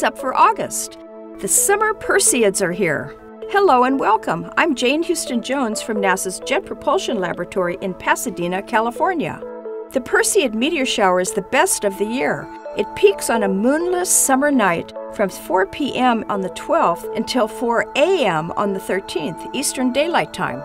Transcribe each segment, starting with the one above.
what's up for August. The summer Perseids are here. Hello and welcome. I'm Jane Houston Jones from NASA's Jet Propulsion Laboratory in Pasadena, California. The Perseid meteor shower is the best of the year. It peaks on a moonless summer night from 4 p.m. on the 12th until 4 a.m. on the 13th, Eastern Daylight Time.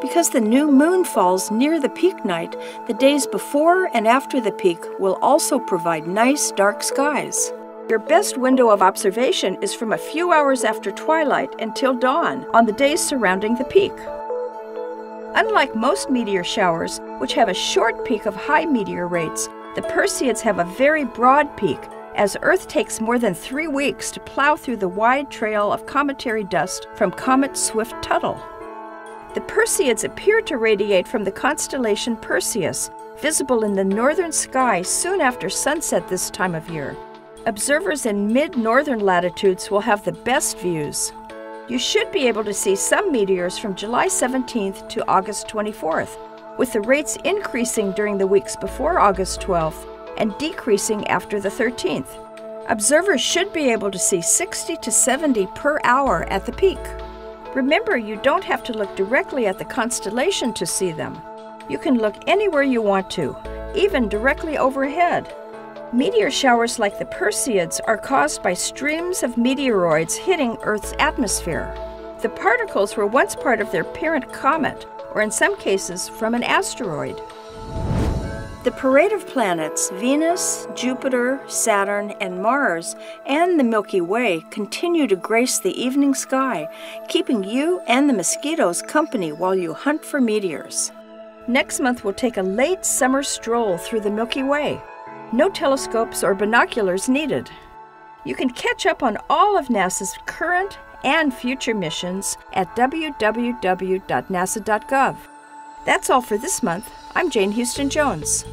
Because the new moon falls near the peak night, the days before and after the peak will also provide nice dark skies. Your best window of observation is from a few hours after twilight until dawn on the days surrounding the peak. Unlike most meteor showers, which have a short peak of high meteor rates, the Perseids have a very broad peak, as Earth takes more than three weeks to plow through the wide trail of cometary dust from Comet Swift-Tuttle. The Perseids appear to radiate from the constellation Perseus, visible in the northern sky soon after sunset this time of year. Observers in mid northern latitudes will have the best views. You should be able to see some meteors from July 17th to August 24th, with the rates increasing during the weeks before August 12th and decreasing after the 13th. Observers should be able to see 60 to 70 per hour at the peak. Remember, you don't have to look directly at the constellation to see them. You can look anywhere you want to, even directly overhead. Meteor showers like the Perseids are caused by streams of meteoroids hitting Earth's atmosphere. The particles were once part of their parent comet, or in some cases, from an asteroid. The parade of planets, Venus, Jupiter, Saturn, and Mars, and the Milky Way continue to grace the evening sky, keeping you and the mosquitoes company while you hunt for meteors. Next month, we'll take a late summer stroll through the Milky Way. No telescopes or binoculars needed. You can catch up on all of NASA's current and future missions at www.nasa.gov. That's all for this month. I'm Jane Houston Jones.